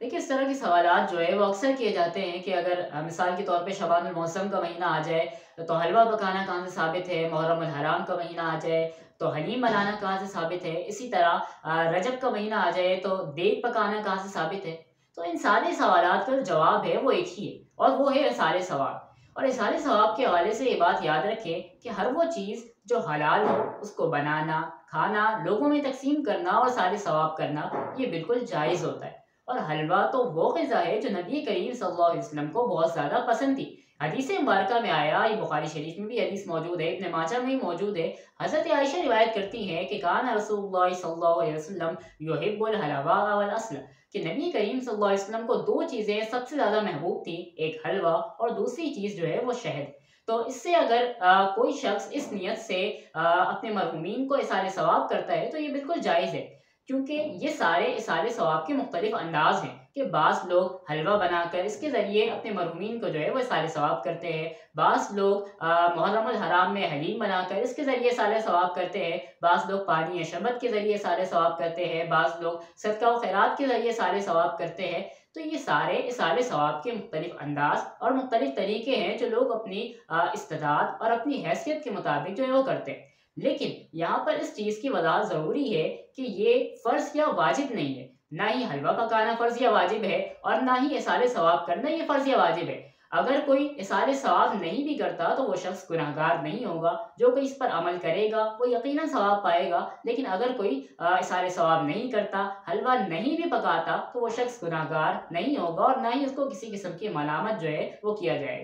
देखिए, इस तरह के सवालात जो है, वो अक्सर किए जाते हैं कि अगर मिसाल के तौर पे शबान मौसम का महीना आ जाए तो हलवा पकाना कहाँ से साबित है मुहर्रम हराम का महीना आ जाए तो हलीम बनाना कहाँ से साबित है, इसी तरह रजब का महीना आ जाए तो देग पकाना कहाँ से साबित है। तो इन सारे सवाल का जो जवाब है, वो एक ही है, और वो है सारे सवाब। और इसाले सवाब के हवाले से ये बात याद रखें कि हर वो चीज़ जो हलाल हो, उसको बनाना, खाना, लोगों में तकसीम करना और सारे सवाब करना, ये बिल्कुल जायज़ होता है। और हलवा तो वो ग़िज़ा है जो नबी करीम सल्लल्लाहु अलैहि वसल्लम को बहुत ज़्यादा पसंद थी। हदीस मुबारक में आया ये बुखारी शरीफ में भी हदीस मौजूद है इब्न माजा में मौजूद है। हज़रत आयशा रिवायत करती हैं कि कान रसूलुल्लाह सल्लल्लाहु अलैहि वसल्लम युहिब्बुल हलवा वल अस्ल। कि नबी करीम सल्लल्लाहु अलैहि वसल्लम को दो चीज़ें सबसे ज़्यादा महबूब थी एक हलवा और दूसरी चीज़ जो है वो शहद। तो इससे अगर आ, कोई शख्स इस नीयत से आ, अपने मरहुमीन को इसारे सवाब करता है तो ये बिल्कुल जायज़ है। क्योंकि ये सारे इसारे सवाब के मुख्तलिफ़ अंदाज हैं कि बाज़ लोग हलवा बनाकर इसके ज़रिए अपने मरहुमीन को जो है वो सारे सवाब करते हैं। बाज़ लोग मुहर्रम हराम में हलीम बनाकर इसके ज़रिए सारे सवाब करते हैं। बाज़ लोग पानी या शरबत के ज़रिए सारे सवाब करते हैं। बाज़ लोग सदका खैरात के ज़रिए सारे सवाब करते हैं। तो ये सारे इसाले सवाब के मुख्तलिफ़ अंदाज और मुख्तलिफ़ तरीके हैं जो लोग अपनी इस्तात और अपनी हैसियत के मुताबिक जो है वो करते हैं। लेकिन यहाँ पर इस चीज़ की वजाहत ज़रूरी है कि ये फ़र्ज़ या वाजिब नहीं है। ना ही हलवा पकाना फ़र्ज़ या वाजिब है और ना ही इसाले सवाब करना ये फ़र्ज़ या वाजिब है। अगर कोई इसाले सवाब नहीं भी करता तो वो शख्स गुनाहगार नहीं होगा, जो कोई इस पर अमल करेगा, वो यकीनन सवाब पाएगा। लेकिन अगर कोई इसाले सवाब नहीं करता, हलवा नहीं भी पकाता तो वो शख्स गुनाहगार नहीं होगा और ना ही उसको किसी किस्म की मलामत जो है वो किया जाएगा